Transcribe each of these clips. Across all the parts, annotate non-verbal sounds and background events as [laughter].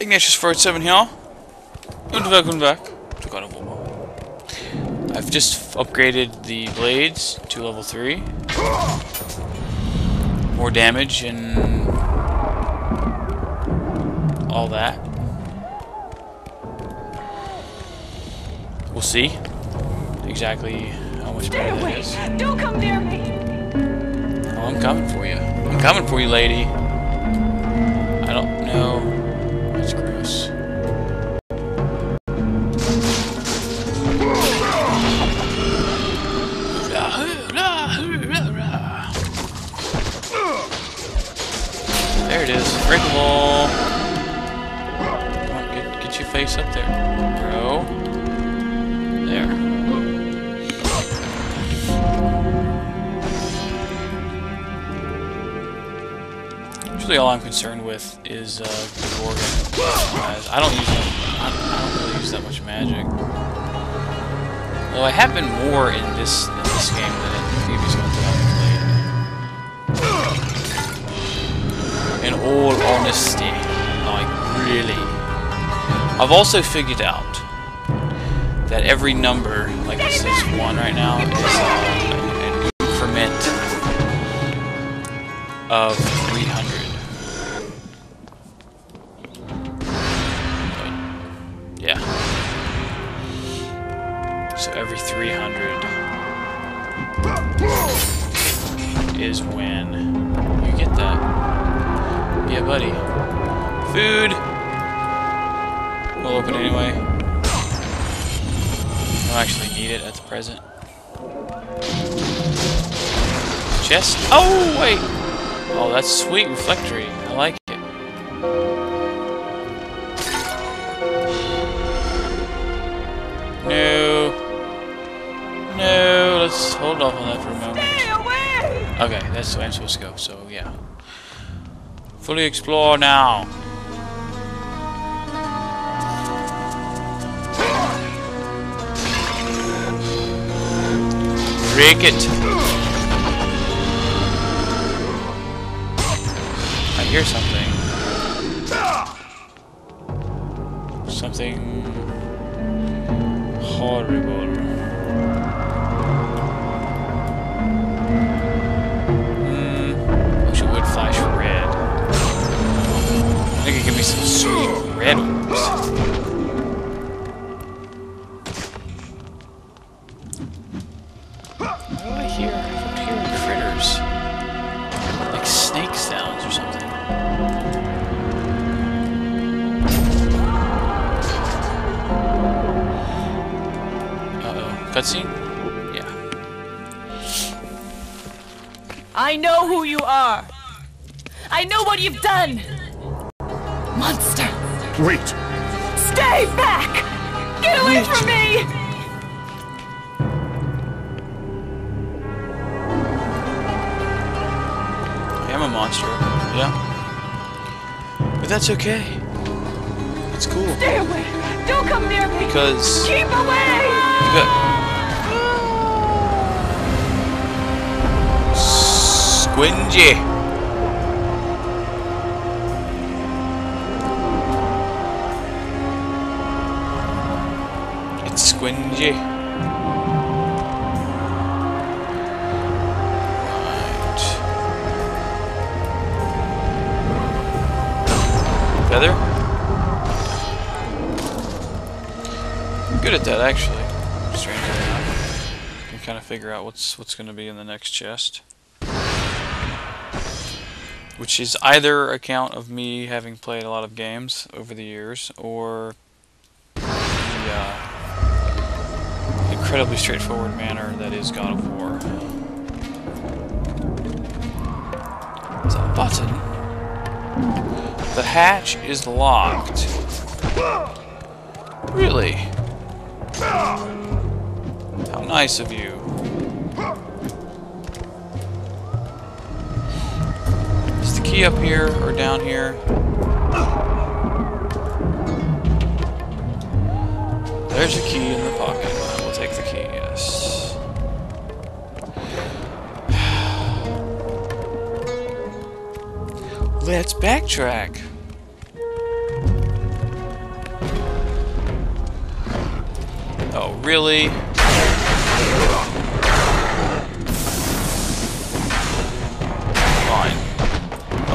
Ignatius Ford 7 here. And welcome back to God of War. I've just upgraded the blades to level 3. More damage and all that. We'll see exactly how much Stay better that away! Don't come near me! Oh, I'm coming for you. I'm coming for you, lady. I don't know. There it is. Breakable. On, get, get your face up there. Bro. There. Usually all I'm concerned with is uh, the Gorgon. I don't use I don't, I don't really use that much magic. Though I have been more in this in this game than in previous ones In all honesty, like really. I've also figured out that every number, like this is one right now, is uh, an increment of 300. Yeah. So every 300 is when you get that. Yeah, buddy. Food! We'll open it anyway. I don't actually need it at the present. Chest? Oh, wait! Oh, that's sweet reflectory. I like it. No. No, let's hold off on that for a moment. Stay away! Okay, that's the way I'm supposed to go, so yeah. Fully explore now. Break it. I hear something. Something horrible. Cutscene? Yeah. I know who you are! I know what you've done! Monster! Wait! Stay back! Get away from me! I am a monster. Yeah. But that's okay. It's cool. Stay away! Don't come near me! Because... Keep away! Squingy. It's squingy. Right. Feather? Good at that actually. Strangely enough. You can kind of figure out what's what's going to be in the next chest. Which is either account of me having played a lot of games over the years, or the uh, incredibly straightforward manner that is God of War. It's a button. The hatch is locked. Really? How nice of you. key up here or down here. There's a key in the pocket. I will take the key, yes. [sighs] Let's backtrack. Oh, really?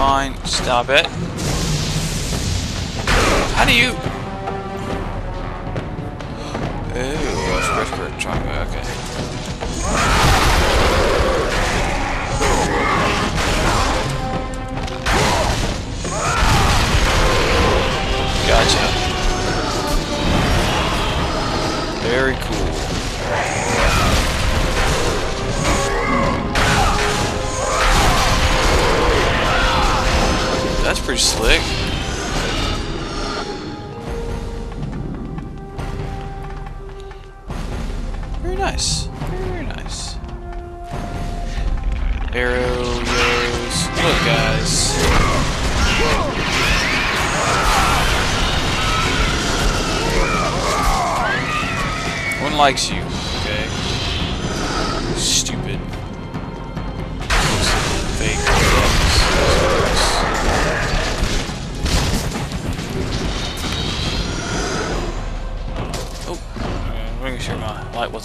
Fine. Stop it. How do you... Ooh, first person triangle. Okay. Gotcha. Very cool. Slick. Very nice. Very nice. Arrows. Look, guys. One likes you,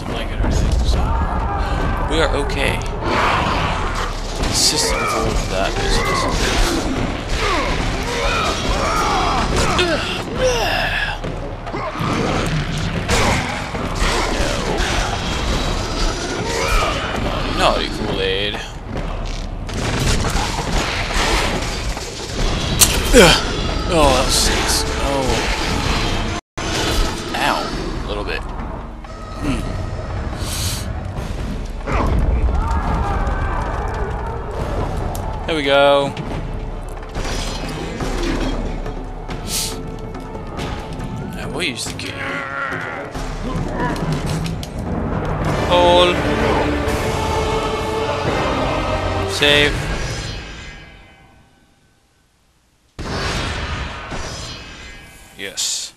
light wasn't or anything, so we are okay. System evolved that business. Naughty Kool-Aid. Oh, that. We go. Now we'll use the key. Hold. Save. Yes.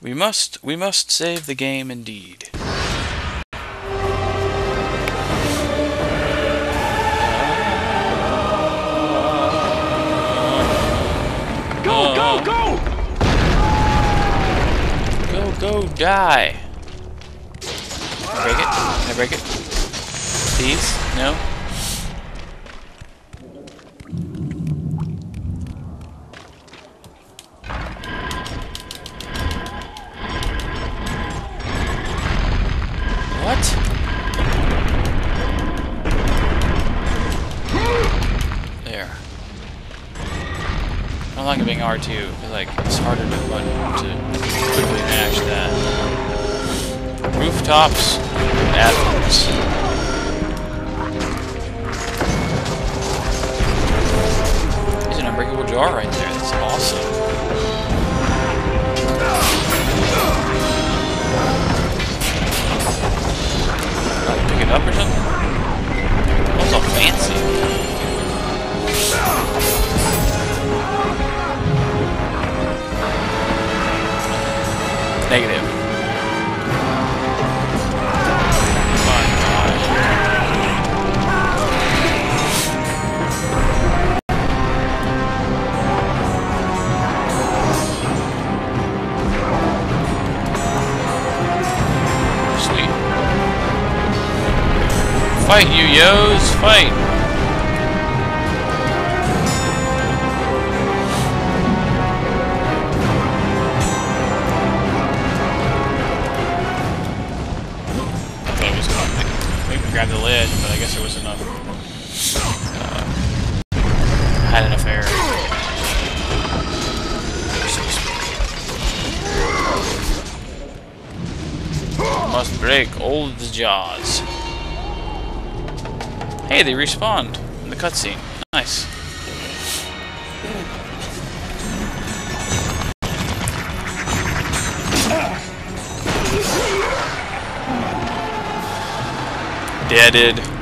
We must, we must save the game indeed. Go, die. Can I break it? Can I break it? Please? No? Like it being R2, because like it's harder to to quickly match that. Rooftops, admirals. There's an unbreakable jar right there. That's awesome. Pick it up or something? That's all fancy. Negative. Sweet. Fight you yos, fight! Lid, but I guess there was enough. Uh, had enough air. Must break all the jaws. Hey, they respawned in the cutscene. Nice. Yeah. [laughs]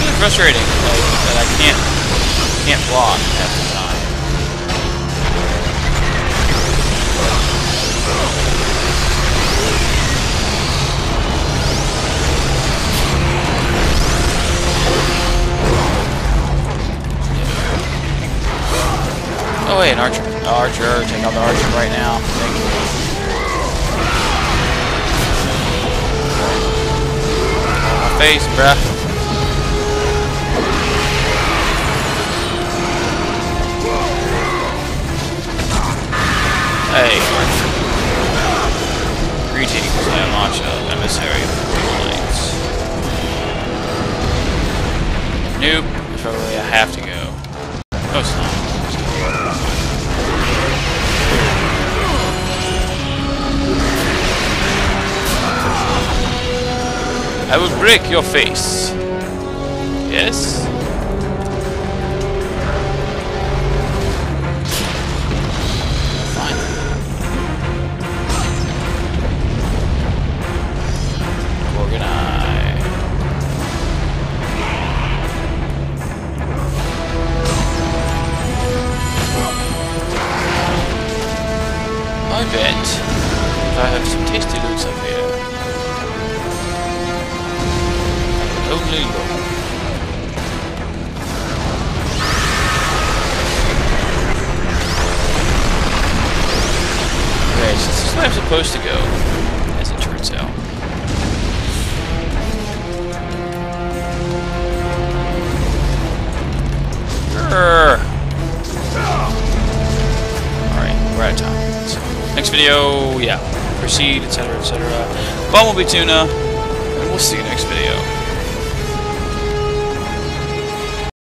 Really frustrating like, that I can't can't block archer. Take out the archer right now. Face, bruh. I will break your face. Yes? I bet if I have supposed to go, as it turns out. Alright, we're out of time. So, next video, yeah, proceed, etc., etc. Bumblebee Tuna, and we'll see you next video.